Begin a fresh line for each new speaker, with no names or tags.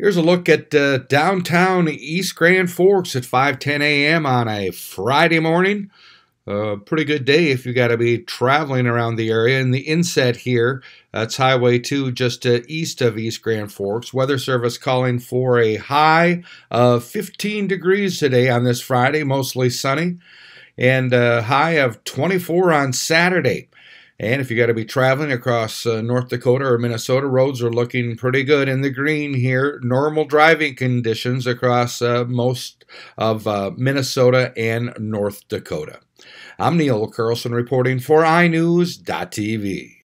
Here's a look at uh, downtown East Grand Forks at 5:10 a.m. on a Friday morning. A uh, pretty good day if you got to be traveling around the area. In the inset here, that's Highway 2 just uh, east of East Grand Forks. Weather Service calling for a high of 15 degrees today on this Friday, mostly sunny, and a high of 24 on Saturday. And if you got to be traveling across uh, North Dakota or Minnesota, roads are looking pretty good in the green here. Normal driving conditions across uh, most of uh, Minnesota and North Dakota. I'm Neil Carlson reporting for iNewZ.TV.